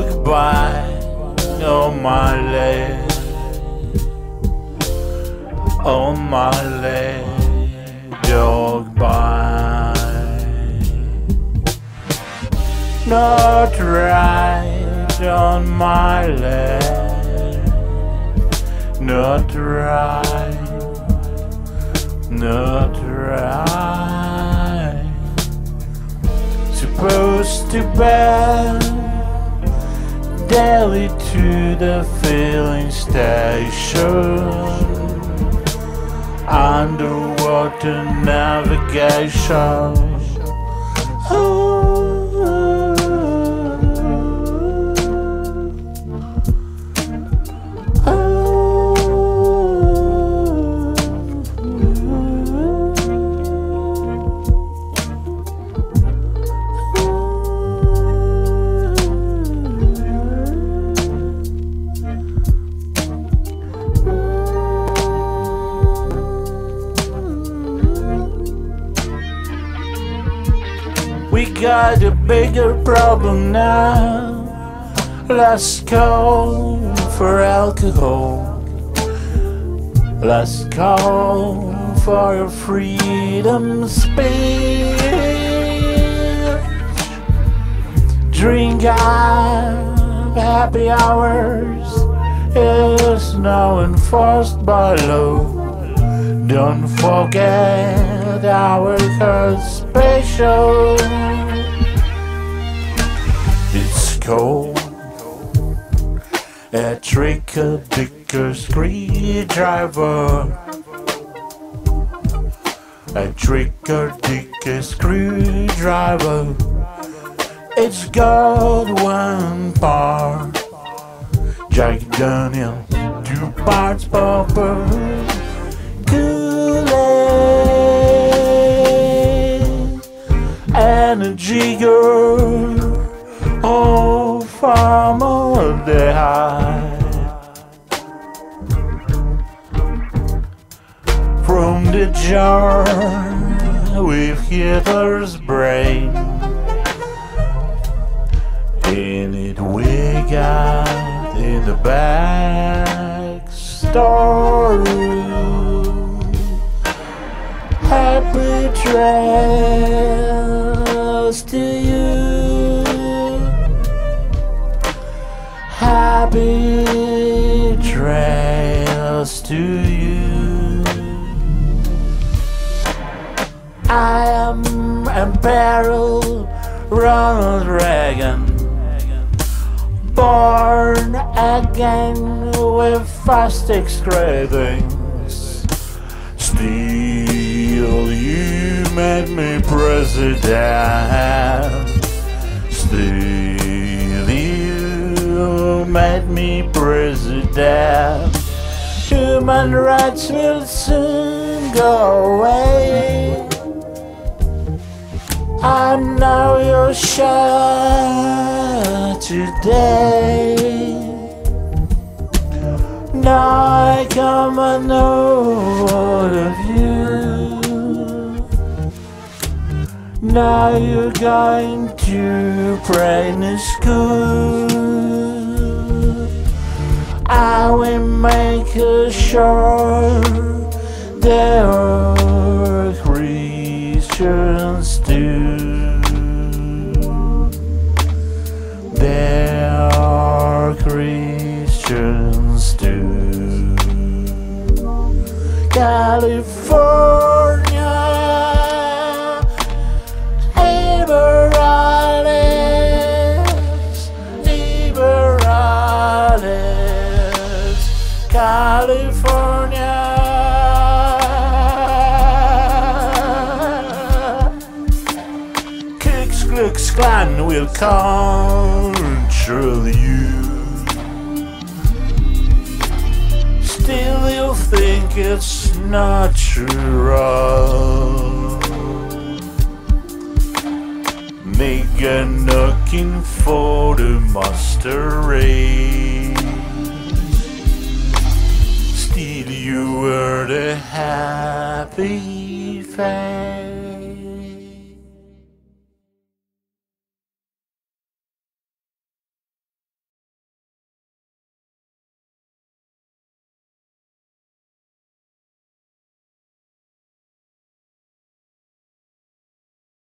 jog by on my leg, on oh, my leg, jog by. Not right on my leg, not right, not right. Supposed to bend daily to the filling station. Underwater navigation. We got a bigger problem now. Let's go for alcohol. Let's go for freedom speech. Drink up happy hours is now enforced by law. Don't forget our third special. It's cold. A tricker dicker screwdriver. A tricker dicker screwdriver. It's got one part. Jack Daniel, two parts popper. Jigger of formaldehyde from the jar with Hitler's brain. In it we got in the back storeroom. Happy trails to you. Happy trails to you. I am Imperial Ronald Reagan, born again with fastic cravings. Still, you made me president. Still, you made me president. Human rights will soon go away. I know you're shy today. Now I come and know Now you're going to primary school. I will make sure there are Christians too. There are Christians too. California, Klan will control you. Still, you think it's natural. Nigga knocking for the master race. Still, you were the happy face.